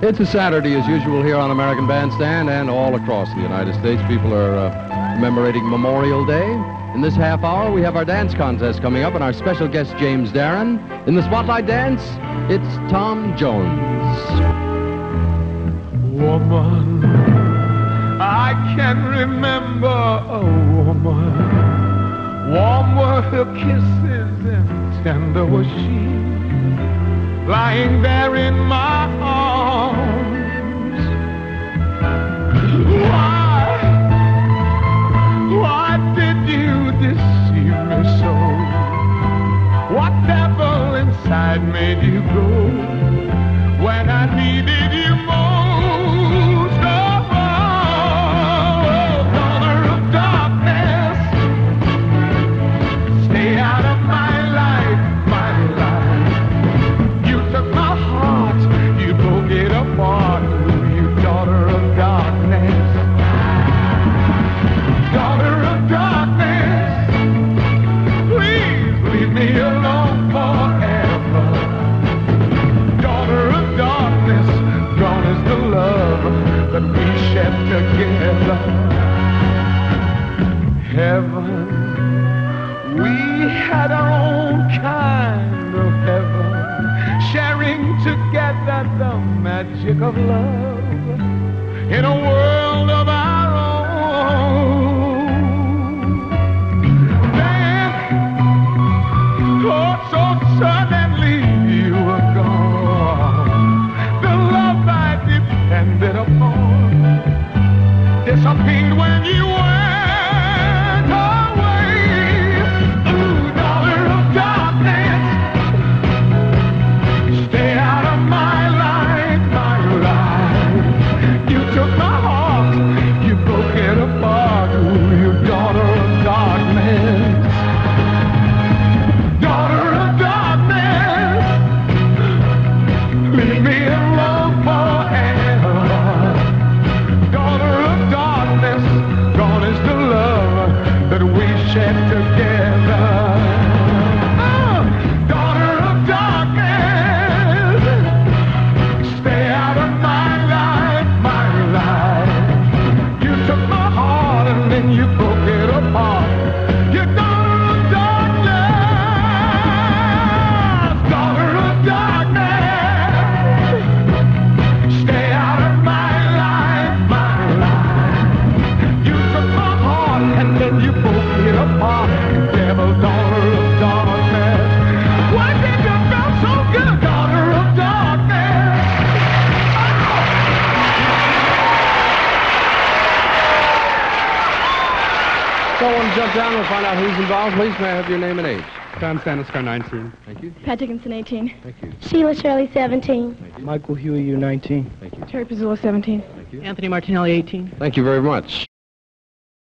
It's a Saturday, as usual, here on American Bandstand and all across the United States. People are uh, commemorating Memorial Day. In this half hour, we have our dance contest coming up and our special guest, James Darren. In the Spotlight Dance, it's Tom Jones. Woman, I can remember a woman. Warm were her kisses and tender was she. Lying there in my What devil inside made you go when I needed you most? Heaven, we had our own kind of heaven, sharing together the magic of love broke Someone jump down We'll find out who's involved. Please, may I have your name and age? Don Sanuskar, 19. Thank you. Pat Dickinson, 18. Thank you. Sheila Shelly, 17. Thank you. Michael Hueya 19. Thank you. Terry Pizzula, 17. Thank you. Anthony Martinelli, 18. Thank you very much.